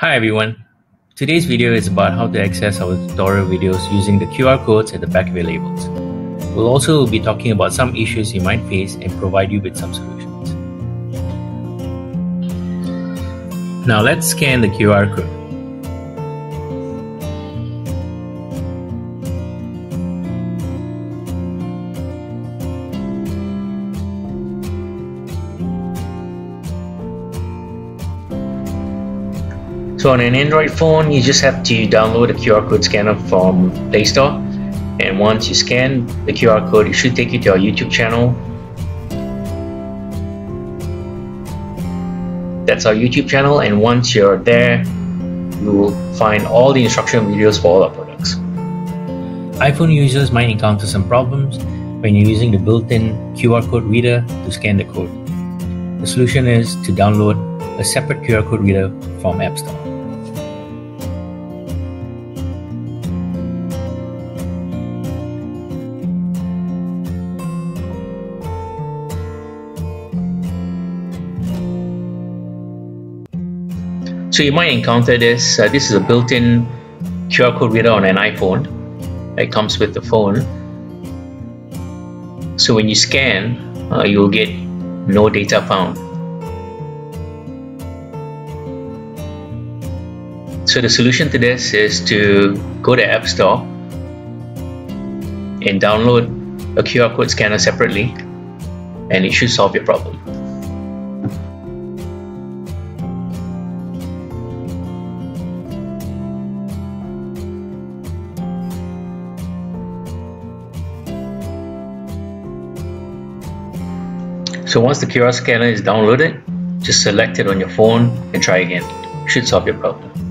Hi everyone. Today's video is about how to access our tutorial videos using the QR codes at the back of your labels. We'll also be talking about some issues you might face and provide you with some solutions. Now let's scan the QR code. So on an Android phone, you just have to download a QR code scanner from Play Store. And once you scan the QR code, it should take you to our YouTube channel. That's our YouTube channel. And once you're there, you will find all the instruction videos for all our products. iPhone users might encounter some problems when you're using the built-in QR code reader to scan the code. The solution is to download a separate QR code reader from App Store. So you might encounter this. Uh, this is a built-in QR code reader on an iPhone. It comes with the phone. So when you scan, uh, you'll get no data found. So the solution to this is to go to App Store and download a QR code scanner separately and it should solve your problem. So once the QR scanner is downloaded, just select it on your phone and try again. Should solve your problem.